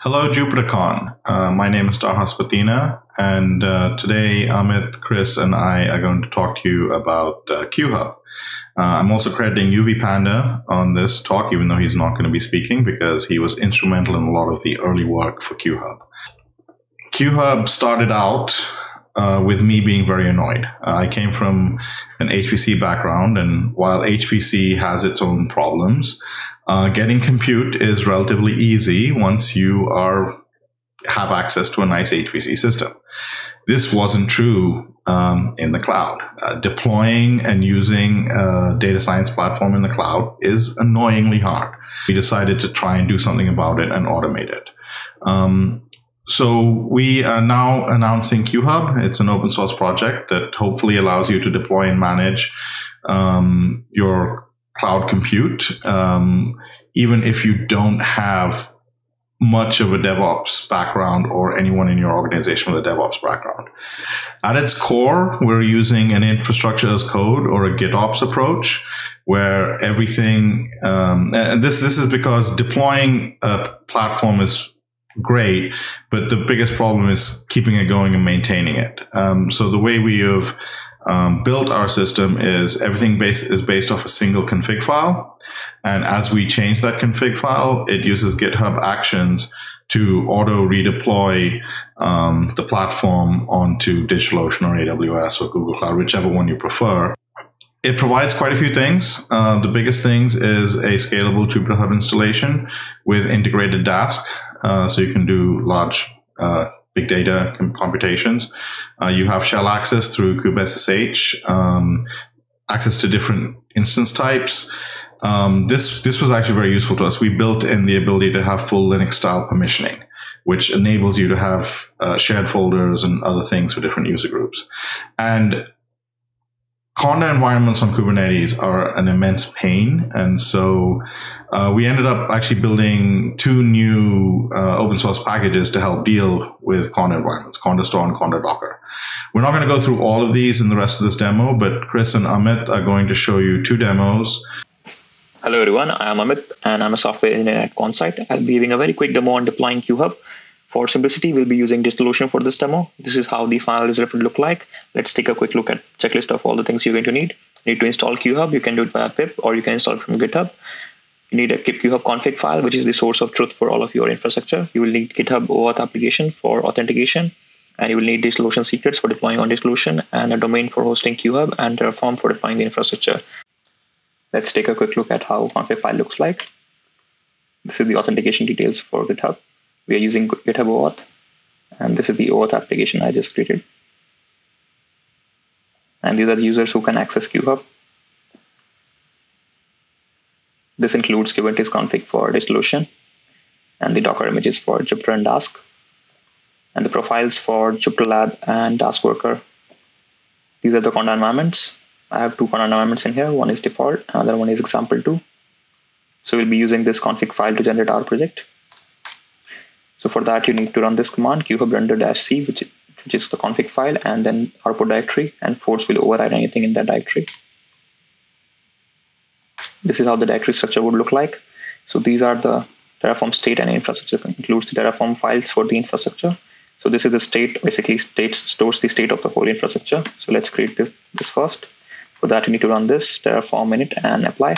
Hello, JupyterCon. Uh, my name is Dharhas Pothina, and uh, today Amit, Chris, and I are going to talk to you about uh, QHub. Uh, I'm also crediting Yuvi Panda on this talk, even though he's not going to be speaking because he was instrumental in a lot of the early work for QHub. QHub started out uh, with me being very annoyed. Uh, I came from an HPC background, and while HPC has its own problems, uh, getting compute is relatively easy once you are have access to a nice HPC system. This wasn't true um, in the cloud. Uh, deploying and using a data science platform in the cloud is annoyingly hard. We decided to try and do something about it and automate it. Um, so we are now announcing QHub. It's an open source project that hopefully allows you to deploy and manage um, your cloud compute, um, even if you don't have much of a DevOps background or anyone in your organization with a DevOps background. At its core, we're using an infrastructure as code or a GitOps approach where everything, um, and this, this is because deploying a platform is great, but the biggest problem is keeping it going and maintaining it. Um, so the way we have um, built our system is everything base, is based off a single config file. And as we change that config file, it uses GitHub Actions to auto redeploy um, the platform onto DigitalOcean or AWS or Google Cloud, whichever one you prefer. It provides quite a few things. Uh, the biggest things is a scalable Jupyter Hub installation with integrated Dask, uh, so you can do large uh, big data computations. Uh, you have shell access through kubessh, um, access to different instance types. Um, this this was actually very useful to us. We built in the ability to have full Linux style permissioning, which enables you to have uh, shared folders and other things for different user groups. And Conda environments on Kubernetes are an immense pain, and so uh, we ended up actually building two new uh, open source packages to help deal with Conda environments, Conda Store and Conda Docker. We're not going to go through all of these in the rest of this demo, but Chris and Amit are going to show you two demos. Hello everyone, I am Amit and I'm a software engineer at Quansight. I'll be giving a very quick demo on deploying QHub. For simplicity, we'll be using DigitalOcean for this demo. This is how the final result would look like. Let's take a quick look at checklist of all the things you're going to need. You need to install QHub. You can do it via pip or you can install it from GitHub. You need a QHub config file, which is the source of truth for all of your infrastructure. You will need GitHub OAuth application for authentication, and you will need DigitalOcean secrets for deploying on DigitalOcean, and a domain for hosting QHub, and Terraform for deploying the infrastructure. Let's take a quick look at how config file looks like. This is the authentication details for GitHub. We are using GitHub OAuth, and this is the OAuth application I just created. And these are the users who can access QHub. This includes Kubernetes config for DigitalOcean and the Docker images for Jupyter and Dask, and the profiles for Jupyter Lab and Dask Worker. These are the conda environments. I have two conda environments in here. One is default, another one is example2. So we'll be using this config file to generate our project. So for that, you need to run this command, qhub render-c, which, which is the config file, and then output directory, and force will override anything in that directory. This is how the directory structure would look like. So these are the Terraform state and infrastructure includes the Terraform files for the infrastructure. So this is the state, basically state stores the state of the whole infrastructure. So let's create this, this first. For that, you need to run this Terraform init and apply.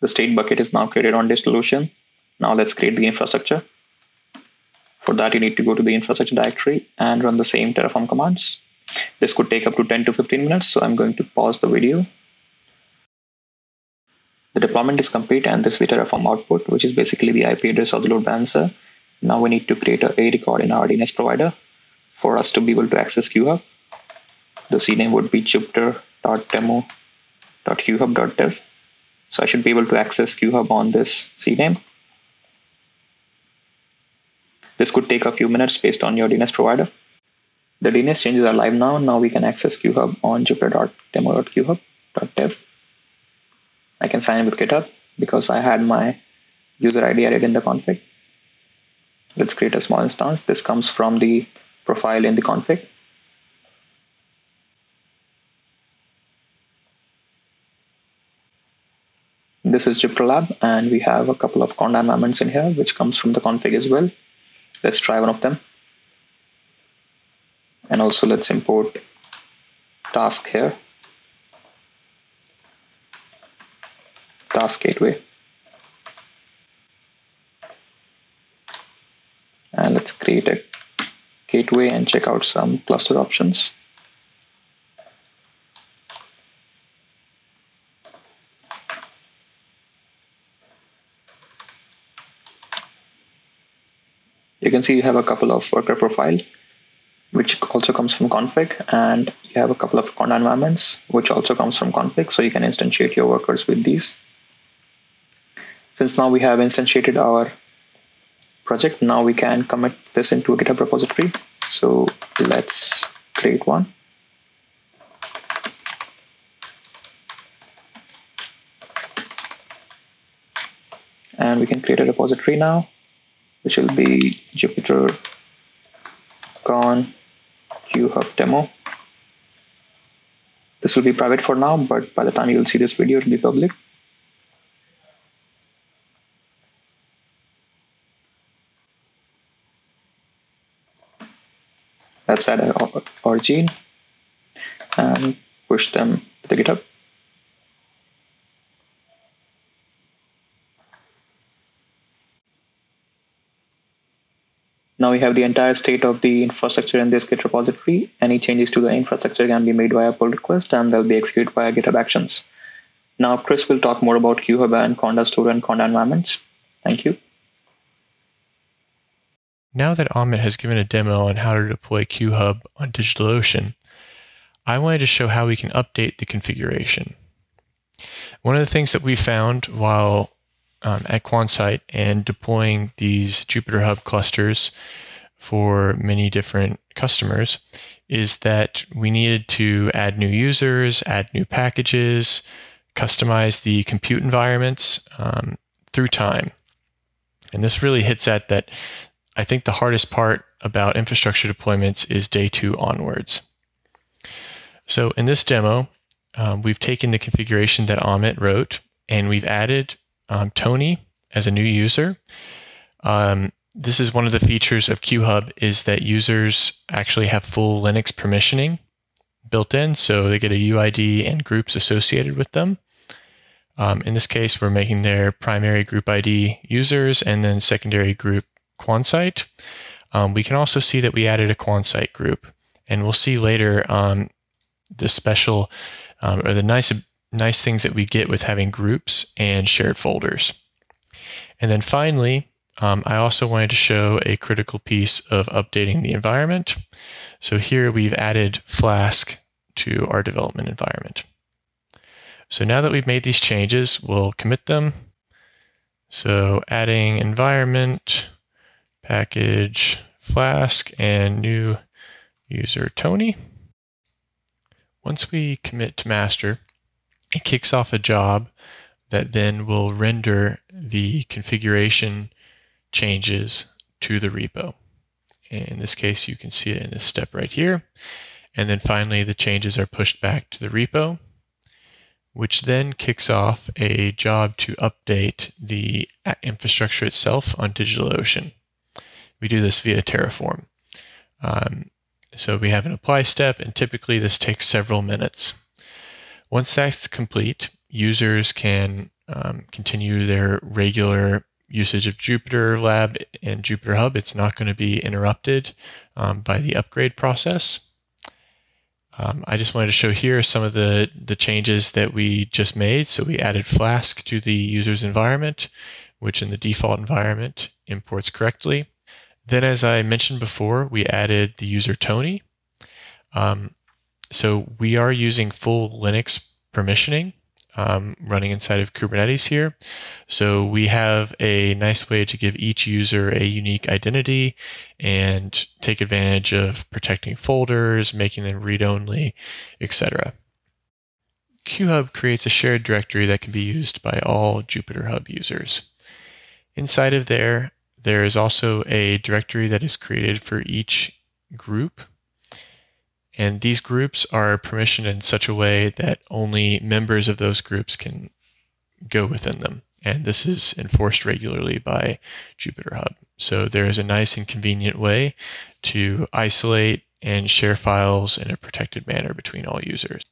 The state bucket is now created on DigitalOcean. Now let's create the infrastructure. For that, you need to go to the infrastructure directory and run the same Terraform commands. This could take up to 10 to 15 minutes, so I'm going to pause the video. The deployment is complete and this is the Terraform output, which is basically the IP address of the load balancer. Now we need to create a, a record in our DNS provider for us to be able to access QHub. The CNAME would be jupyter.demo.qhub.dev. So I should be able to access QHub on this CNAME. This could take a few minutes based on your DNS provider. The DNS changes are live now. Now we can access QHub on jupyter.demo.qhub.dev. I can sign in with GitHub because I had my user ID added in the config. Let's create a small instance. This comes from the profile in the config. this is Jupyter Lab, and we have a couple of conda environments in here, which comes from the config as well. Let's try one of them. And also let's import dask here. Dask gateway. And let's create a gateway and check out some cluster options. You can see you have a couple of worker profile, which also comes from config, and you have a couple of conda environments, which also comes from config. So you can instantiate your workers with these. Since now we have instantiated our project, now we can commit this into a GitHub repository. So let's create one. And we can create a repository now which will be Jupyter Con QHub demo. This will be private for now, but by the time you'll see this video, it'll be public. Let's add our gene and push them to the GitHub. Now we have the entire state of the infrastructure in this Git repository. Any changes to the infrastructure can be made via pull request and they'll be executed via GitHub Actions. Now Chris will talk more about QHub and Conda Store and Conda environments. Thank you. Now that Amit has given a demo on how to deploy QHub on DigitalOcean, I wanted to show how we can update the configuration. One of the things that we found while um, at Quansight and deploying these Jupyter Hub clusters for many different customers is that we needed to add new users, add new packages, customize the compute environments um, through time. And this really hits at that. I think the hardest part about infrastructure deployments is day two onwards. So in this demo, um, we've taken the configuration that Amit wrote and we've added um, Tony as a new user. Um, this is one of the features of QHub is that users actually have full Linux permissioning built in, so they get a UID and groups associated with them. Um, in this case, we're making their primary group ID users and then secondary group Quansight. Um, we can also see that we added a Quansight group, and we'll see later um, the special um, or the nice nice things that we get with having groups and shared folders. And then finally, um, I also wanted to show a critical piece of updating the environment. So here we've added Flask to our development environment. So now that we've made these changes, we'll commit them. So adding environment, package, Flask, and new user Tony. Once we commit to master, kicks off a job that then will render the configuration changes to the repo. In this case, you can see it in this step right here. And then finally, the changes are pushed back to the repo, which then kicks off a job to update the infrastructure itself on DigitalOcean. We do this via Terraform. Um, so we have an apply step, and typically this takes several minutes. Once that's complete, users can um, continue their regular usage of Jupyter Lab and Jupyter Hub. It's not going to be interrupted um, by the upgrade process. Um, I just wanted to show here some of the, the changes that we just made. So we added Flask to the user's environment, which in the default environment imports correctly. Then, as I mentioned before, we added the user Tony. Um, so we are using full Linux permissioning um, running inside of Kubernetes here. So we have a nice way to give each user a unique identity and take advantage of protecting folders, making them read-only, etc. QHub creates a shared directory that can be used by all JupyterHub users. Inside of there, there is also a directory that is created for each group and these groups are permissioned in such a way that only members of those groups can go within them. And this is enforced regularly by Jupyter Hub. So there is a nice and convenient way to isolate and share files in a protected manner between all users.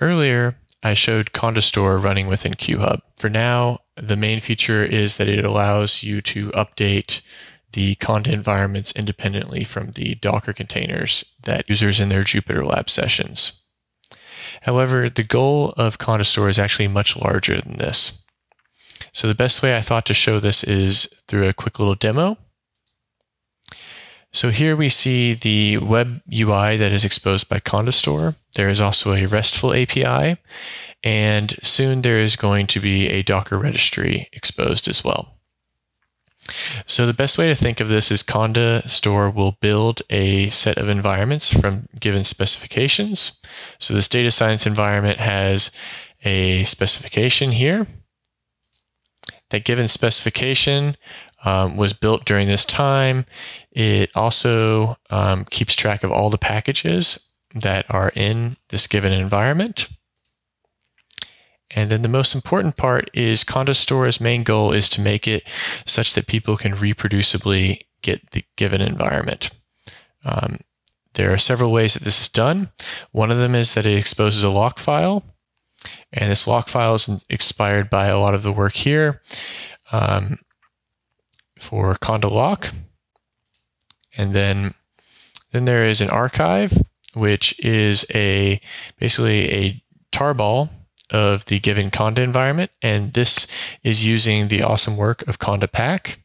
Earlier, I showed Conda Store running within QHub. For now, the main feature is that it allows you to update the Conda environments independently from the Docker containers that users in their Jupyter Lab sessions. However, the goal of Conda Store is actually much larger than this. So the best way I thought to show this is through a quick little demo. So here we see the web UI that is exposed by Conda Store. There is also a RESTful API, and soon there is going to be a Docker registry exposed as well. So the best way to think of this is Conda Store will build a set of environments from given specifications. So this data science environment has a specification here. That given specification um, was built during this time. It also um, keeps track of all the packages that are in this given environment. And then the most important part is Conda Store's main goal is to make it such that people can reproducibly get the given environment. Um, there are several ways that this is done. One of them is that it exposes a lock file, and this lock file is expired by a lot of the work here. Um, for Conda lock. And then then there is an archive, which is a basically a tarball of the given Conda environment, and this is using the awesome work of Conda Pack.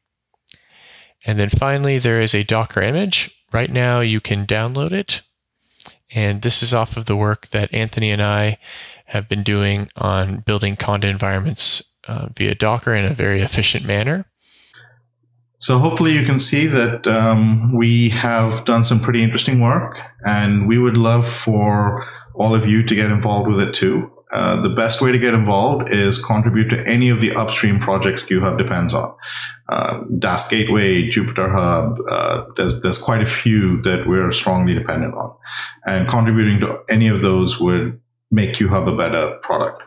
And then finally, there is a Docker image. Right now, you can download it, and this is off of the work that Anthony and I have been doing on building Conda environments uh, via Docker in a very efficient manner. So hopefully you can see that um, we have done some pretty interesting work, and we would love for all of you to get involved with it too. Uh, the best way to get involved is contribute to any of the upstream projects QHub depends on. Uh, Dask Gateway, Jupyter Hub, uh, there's, there's quite a few that we're strongly dependent on. And contributing to any of those would make QHub a better product.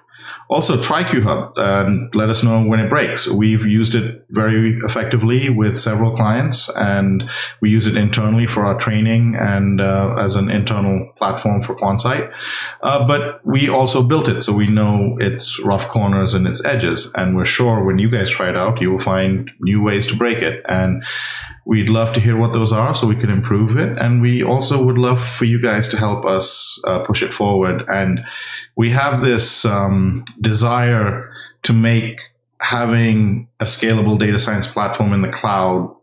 Also, try QHub and let us know when it breaks. We've used it very effectively with several clients, and we use it internally for our training and uh, as an internal platform for Quansight. Uh, but we also built it, so we know its rough corners and its edges, and we're sure when you guys try it out, you will find new ways to break it. And We'd love to hear what those are so we can improve it. And we also would love for you guys to help us uh, push it forward. And we have this um, desire to make having a scalable data science platform in the cloud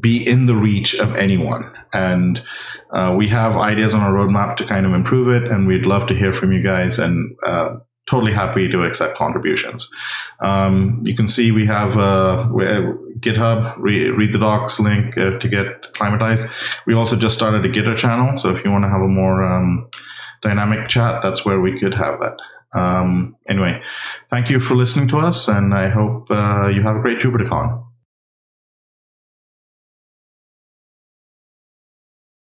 be in the reach of anyone. And uh, we have ideas on our roadmap to kind of improve it. And we'd love to hear from you guys and uh, totally happy to accept contributions. Um, you can see we have uh, GitHub, re- read the docs link uh, to get climatized. We also just started a Gitter channel, so if you want to have a more um, dynamic chat, that's where we could have that. Um, anyway, thank you for listening to us, and I hope uh, you have a great JupyterCon.